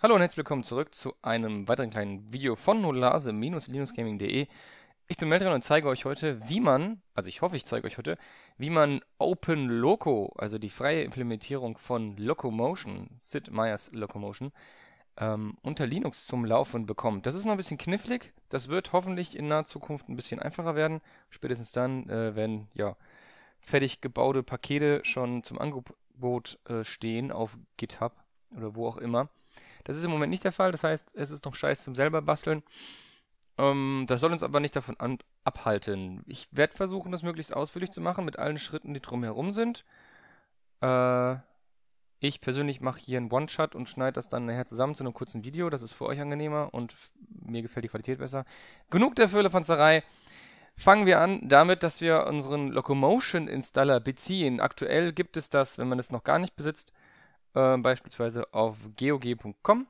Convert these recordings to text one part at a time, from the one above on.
Hallo und herzlich willkommen zurück zu einem weiteren kleinen Video von nolase-linuxgaming.de. Ich bin Meldrin und zeige euch heute, wie man, also ich hoffe, ich zeige euch heute, wie man OpenLoco, also die freie Implementierung von Locomotion, Sid Meier's Locomotion, ähm, unter Linux zum Laufen bekommt. Das ist noch ein bisschen knifflig, das wird hoffentlich in naher Zukunft ein bisschen einfacher werden. Spätestens dann, äh, wenn ja, fertig gebaute Pakete schon zum Angebot äh, stehen auf GitHub oder wo auch immer. Das ist im Moment nicht der Fall, das heißt, es ist noch scheiß zum selber basteln. Ähm, das soll uns aber nicht davon an, abhalten. Ich werde versuchen, das möglichst ausführlich zu machen, mit allen Schritten, die drumherum sind. Äh, ich persönlich mache hier einen One-Shot und schneide das dann nachher zusammen zu einem kurzen Video. Das ist für euch angenehmer und mir gefällt die Qualität besser. Genug der Füllepanzerei. Fangen wir an damit, dass wir unseren Locomotion Installer beziehen. Aktuell gibt es das, wenn man es noch gar nicht besitzt, äh, beispielsweise auf gog.com.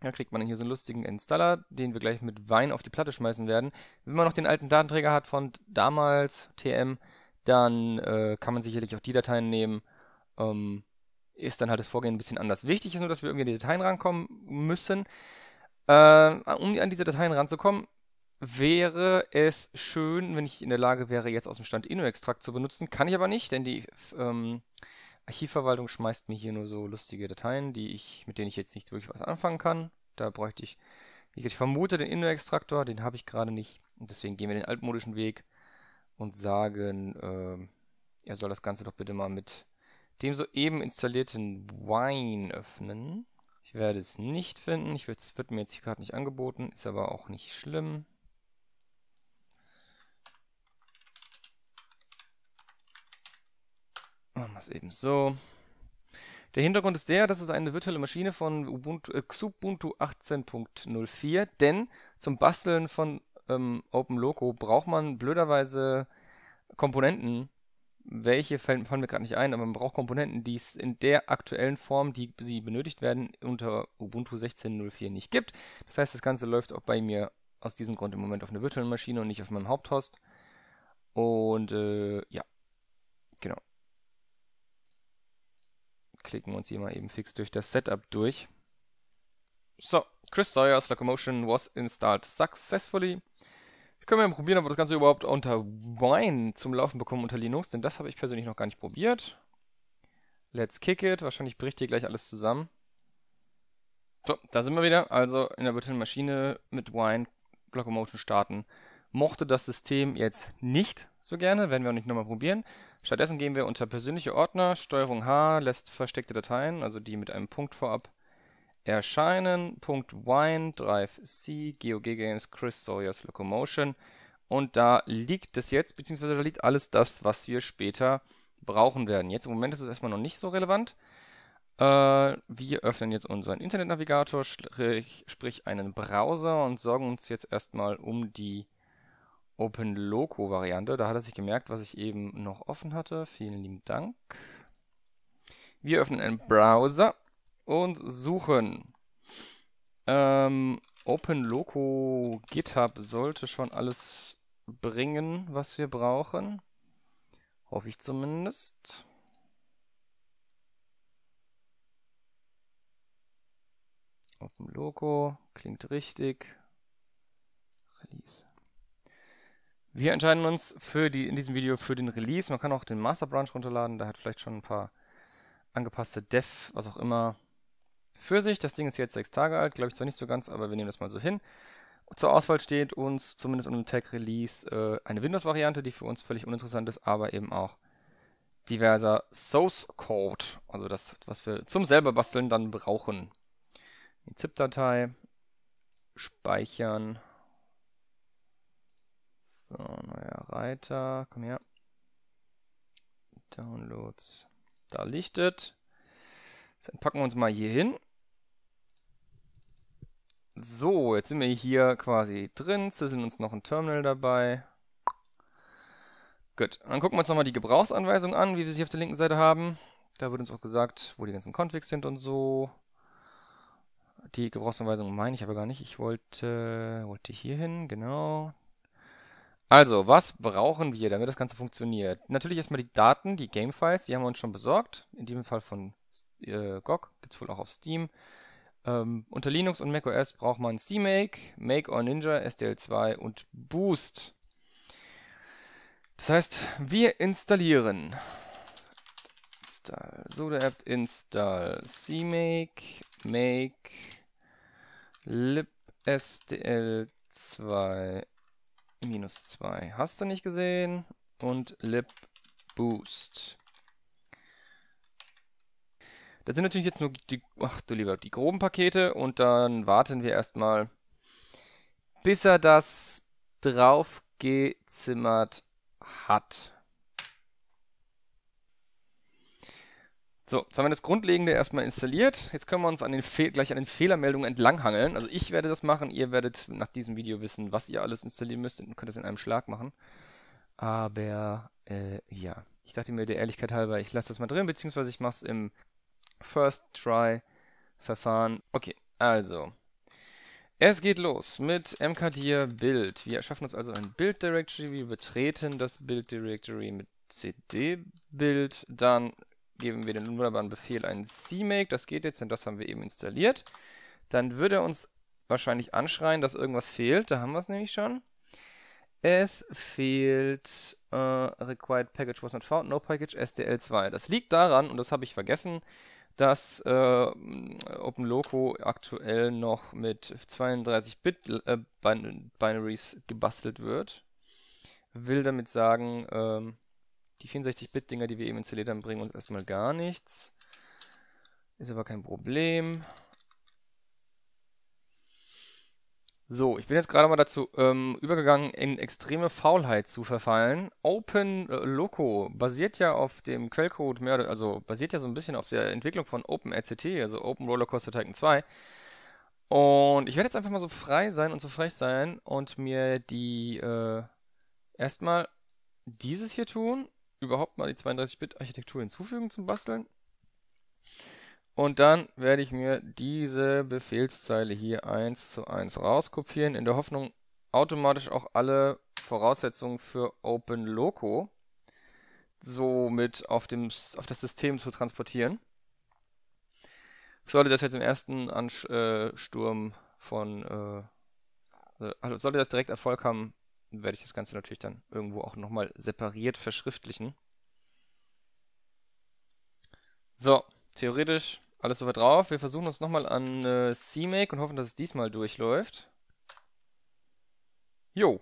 Da kriegt man hier so einen lustigen Installer, den wir gleich mit Wein auf die Platte schmeißen werden. Wenn man noch den alten Datenträger hat von damals, TM, dann äh, kann man sicherlich auch die Dateien nehmen. Ähm, ist dann halt das Vorgehen ein bisschen anders. Wichtig ist nur, dass wir irgendwie an die Dateien rankommen müssen. Äh, um an diese Dateien ranzukommen, wäre es schön, wenn ich in der Lage wäre, jetzt aus dem Stand InnoExtract zu benutzen. Kann ich aber nicht, denn die ähm, Archivverwaltung schmeißt mir hier nur so lustige Dateien, die ich, mit denen ich jetzt nicht wirklich was anfangen kann. Da bräuchte ich, ich vermute, den Inno-Extraktor, den habe ich gerade nicht. Und deswegen gehen wir den altmodischen Weg und sagen, äh, er soll das Ganze doch bitte mal mit dem soeben installierten Wine öffnen. Ich werde es nicht finden. Ich es wird mir jetzt gerade nicht angeboten, ist aber auch nicht schlimm. Machen wir es eben so. Der Hintergrund ist der, das ist eine virtuelle Maschine von Ubuntu, äh, Xubuntu 18.04, denn zum Basteln von ähm, OpenLoco braucht man blöderweise Komponenten, welche fallen, fallen mir gerade nicht ein, aber man braucht Komponenten, die es in der aktuellen Form, die sie benötigt werden, unter Ubuntu 16.04 nicht gibt. Das heißt, das Ganze läuft auch bei mir aus diesem Grund im Moment auf einer virtuellen Maschine und nicht auf meinem Haupthost. Und äh, ja, genau klicken wir uns hier mal eben fix durch das Setup durch. So, Chris Sawyer's Locomotion was installed successfully. Wir können mal probieren, ob wir das Ganze überhaupt unter Wine zum Laufen bekommen unter Linux, denn das habe ich persönlich noch gar nicht probiert. Let's kick it. Wahrscheinlich bricht hier gleich alles zusammen. So, da sind wir wieder. Also in der virtuellen Maschine mit Wine Locomotion starten mochte das System jetzt nicht so gerne, werden wir auch nicht nochmal probieren. Stattdessen gehen wir unter persönliche Ordner, Steuerung H lässt versteckte Dateien, also die mit einem Punkt vorab erscheinen, Punkt Wine, Drive C, GOG Games, Chris Sawyers Locomotion und da liegt es jetzt, beziehungsweise da liegt alles das, was wir später brauchen werden. Jetzt im Moment ist es erstmal noch nicht so relevant. Äh, wir öffnen jetzt unseren Internetnavigator, sprich einen Browser und sorgen uns jetzt erstmal um die OpenLoco-Variante. Da hat er sich gemerkt, was ich eben noch offen hatte. Vielen lieben Dank. Wir öffnen einen Browser und suchen. Ähm, OpenLoco GitHub sollte schon alles bringen, was wir brauchen. Hoffe ich zumindest. OpenLoco klingt richtig. Release. Wir entscheiden uns für die, in diesem Video für den Release. Man kann auch den Master Branch runterladen. Da hat vielleicht schon ein paar angepasste Dev, was auch immer, für sich. Das Ding ist jetzt sechs Tage alt, glaube ich zwar nicht so ganz, aber wir nehmen das mal so hin. Zur Auswahl steht uns zumindest unter dem Tag Release äh, eine Windows-Variante, die für uns völlig uninteressant ist, aber eben auch diverser Source Code, also das, was wir zum selber basteln dann brauchen. Die ZIP-Datei speichern. So, neuer Reiter. Komm her. Downloads. Da liegt es. Dann packen wir uns mal hier hin. So, jetzt sind wir hier quasi drin, zisseln uns noch ein Terminal dabei. Gut, dann gucken wir uns nochmal die Gebrauchsanweisung an, wie wir sie auf der linken Seite haben. Da wird uns auch gesagt, wo die ganzen Configs sind und so. Die Gebrauchsanweisung meine ich aber gar nicht. Ich wollte, wollte hier hin, genau. Also, was brauchen wir, damit das Ganze funktioniert? Natürlich erstmal die Daten, die Gamefiles, die haben wir uns schon besorgt. In diesem Fall von äh, GOG, gibt es wohl auch auf Steam. Ähm, unter Linux und macOS braucht man CMake, Make or Ninja, SDL2 und Boost. Das heißt, wir installieren install sudo apt install cmake make libsdl2 minus 2. Hast du nicht gesehen? Und libboost. Das sind natürlich jetzt nur die, ach du lieber, die groben Pakete und dann warten wir erstmal, bis er das draufgezimmert hat. So, jetzt haben wir das Grundlegende erstmal installiert. Jetzt können wir uns an den gleich an den Fehlermeldungen entlanghangeln. Also ich werde das machen, ihr werdet nach diesem Video wissen, was ihr alles installieren müsst und könnt es in einem Schlag machen. Aber, äh, ja. Ich dachte mir der Ehrlichkeit halber, ich lasse das mal drin, beziehungsweise ich mache es im First Try Verfahren. Okay, also. Es geht los mit mkdir build. Wir erschaffen uns also ein Build Directory. Wir betreten das Build Directory mit cd build. Dann geben wir den wunderbaren Befehl ein cmake. Das geht jetzt, denn das haben wir eben installiert. Dann würde er uns wahrscheinlich anschreien, dass irgendwas fehlt. Da haben wir es nämlich schon. Es fehlt äh, required package was not found, no package SDL2. Das liegt daran, und das habe ich vergessen, dass äh, OpenLoco aktuell noch mit 32-Bit äh, Binaries gebastelt wird. Will damit sagen, äh, die 64-Bit-Dinger, die wir eben installiert haben, bringen uns erstmal gar nichts. Ist aber kein Problem. So, ich bin jetzt gerade mal dazu ähm, übergegangen, in extreme Faulheit zu verfallen. OpenLoco basiert ja auf dem Quellcode, mehr, also basiert ja so ein bisschen auf der Entwicklung von OpenRCT, also Open Rollercoaster Tycoon 2. Und ich werde jetzt einfach mal so frei sein und so frech sein und mir die äh, erstmal dieses hier tun, überhaupt mal die 32-Bit-Architektur hinzufügen zum Basteln. Und dann werde ich mir diese Befehlszeile hier eins zu eins rauskopieren, in der Hoffnung, automatisch auch alle Voraussetzungen für OpenLoco somit auf, dem, auf das System zu transportieren. Sollte das jetzt im ersten Ansturm von, äh, also sollte das direkt Erfolg haben, werde ich das Ganze natürlich dann irgendwo auch nochmal separiert verschriftlichen. So, theoretisch alles soweit drauf. Wir versuchen uns nochmal an äh, CMake und hoffen, dass es diesmal durchläuft. Jo.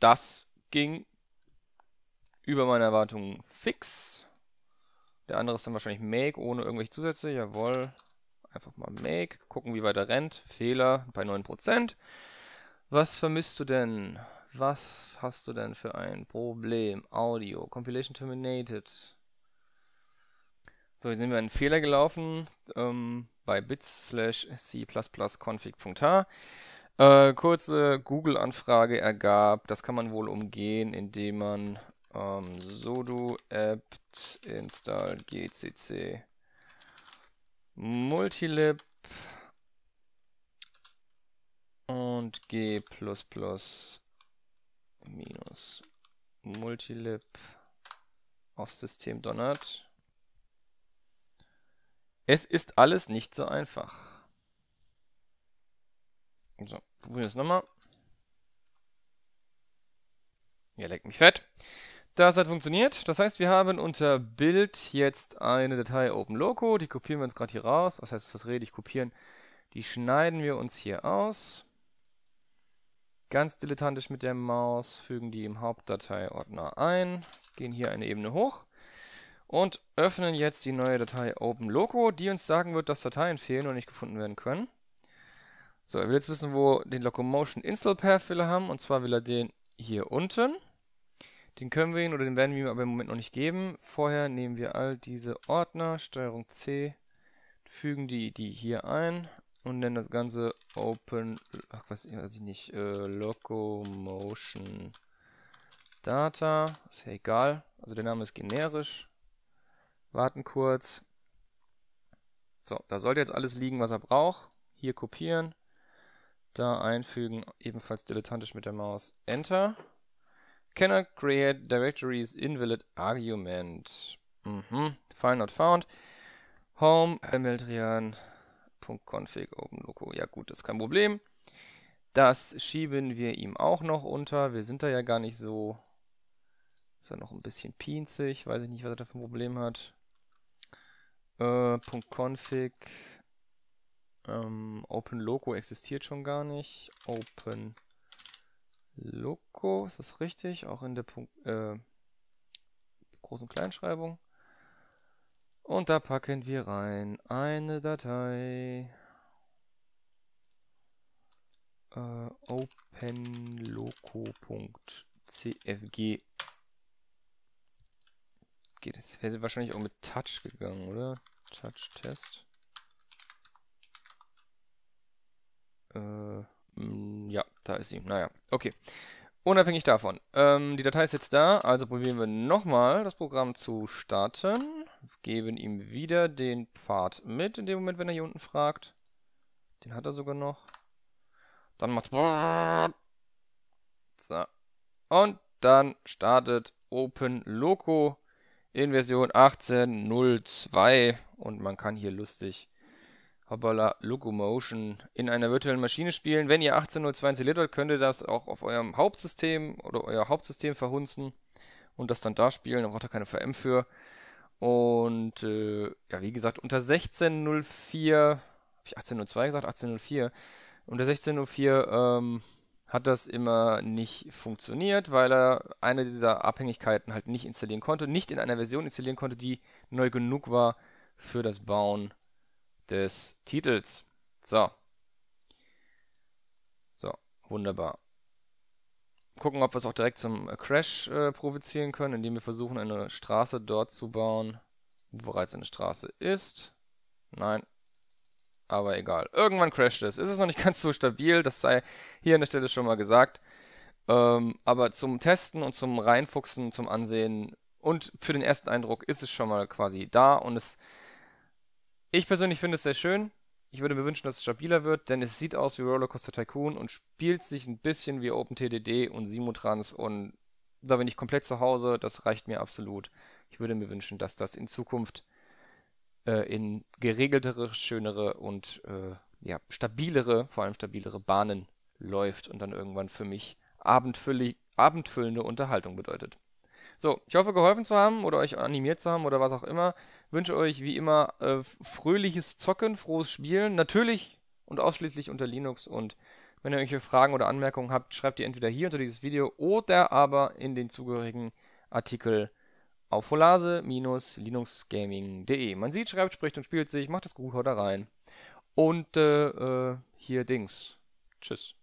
Das ging über meine Erwartungen fix. Der andere ist dann wahrscheinlich Make ohne irgendwelche Zusätze. Jawohl. Einfach mal Make. Gucken, wie weit er rennt. Fehler bei 9%. Was vermisst du denn? Was hast du denn für ein Problem? Audio. Compilation terminated. So, hier sind wir einen Fehler gelaufen ähm, bei bits slash c++config.h. Äh, kurze Google-Anfrage ergab, das kann man wohl umgehen, indem man ähm, sudo apt install gcc multilib und g++ minus multilib aufs System donnert. Es ist alles nicht so einfach. So, probieren wir es nochmal. Ja, leckt mich fett. Das hat funktioniert. Das heißt, wir haben unter Bild jetzt eine Datei OpenLoco. Die kopieren wir uns gerade hier raus. Das heißt, was rede ich? Kopieren. Die schneiden wir uns hier aus. Ganz dilettantisch mit der Maus fügen die im Hauptdateiordner ein. Gehen hier eine Ebene hoch und öffnen jetzt die neue Datei OpenLoco, die uns sagen wird, dass Dateien fehlen und nicht gefunden werden können. So, er will jetzt wissen, wo den Locomotion Install Path will er haben, und zwar will er den hier unten. Den können wir ihn oder den werden wir ihm aber im Moment noch nicht geben. Vorher nehmen wir all diese Ordner, Steuerung C, fügen die, die hier ein und nennen das Ganze Open, ach was weiß ich nicht, äh, Locomotion Data, ist ja egal, also der Name ist generisch. Warten kurz. So, da sollte jetzt alles liegen, was er braucht. Hier kopieren. Da einfügen, ebenfalls dilettantisch mit der Maus. Enter. Cannot create directories invalid argument. Mhm. File not found. Home, Meldrian, .config OpenLoco. Ja gut, das ist kein Problem. Das schieben wir ihm auch noch unter. Wir sind da ja gar nicht so... Ist er noch ein bisschen pinzig. Weiß ich nicht, was er da für ein Problem hat. Äh, .config ähm, OpenLoco existiert schon gar nicht. OpenLoco, ist das richtig? Auch in der äh, großen Kleinschreibung. Und da packen wir rein eine Datei. Äh, openloco.cfg. Geht es wäre wahrscheinlich auch mit Touch gegangen, oder? Touch Test. Mm, ja, da ist sie. Naja, okay. Unabhängig davon. Ähm, die Datei ist jetzt da, also probieren wir nochmal das Programm zu starten. Geben ihm wieder den Pfad mit, in dem Moment, wenn er hier unten fragt. Den hat er sogar noch. Dann macht so. Und dann startet OpenLoco in Version 18.02 und man kann hier lustig hoppala, Locomotion in einer virtuellen Maschine spielen. Wenn ihr 1802 installiert habt, könnt ihr das auch auf eurem Hauptsystem oder euer Hauptsystem verhunzen und das dann da spielen. Da braucht ihr keine VM für. Und äh, ja, wie gesagt, unter 1604, habe ich 1802 gesagt? 1804. Unter 1604 ähm, hat das immer nicht funktioniert, weil er eine dieser Abhängigkeiten halt nicht installieren konnte, nicht in einer Version installieren konnte, die neu genug war für das Bauen des Titels. So. So, wunderbar. Gucken, ob wir es auch direkt zum Crash äh, provozieren können, indem wir versuchen, eine Straße dort zu bauen, wo bereits eine Straße ist. Nein. Aber egal. Irgendwann crasht es. Ist es noch nicht ganz so stabil, das sei hier an der Stelle schon mal gesagt. Ähm, aber zum Testen und zum Reinfuchsen, zum Ansehen und für den ersten Eindruck ist es schon mal quasi da und es ich persönlich finde es sehr schön. Ich würde mir wünschen, dass es stabiler wird, denn es sieht aus wie Rollercoaster Tycoon und spielt sich ein bisschen wie OpenTDD und Simutrans und da bin ich komplett zu Hause. Das reicht mir absolut. Ich würde mir wünschen, dass das in Zukunft äh, in geregeltere, schönere und äh, ja, stabilere, vor allem stabilere Bahnen läuft und dann irgendwann für mich abendfüllende Unterhaltung bedeutet. So, ich hoffe geholfen zu haben oder euch animiert zu haben oder was auch immer. Wünsche euch wie immer äh, fröhliches Zocken, frohes Spielen. Natürlich und ausschließlich unter Linux. Und wenn ihr irgendwelche Fragen oder Anmerkungen habt, schreibt ihr entweder hier unter dieses Video oder aber in den zugehörigen Artikel auf holase-linuxgaming.de. Man sieht, schreibt, spricht und spielt sich. Macht es gut, haut da rein. Und äh, äh, hier Dings. Tschüss.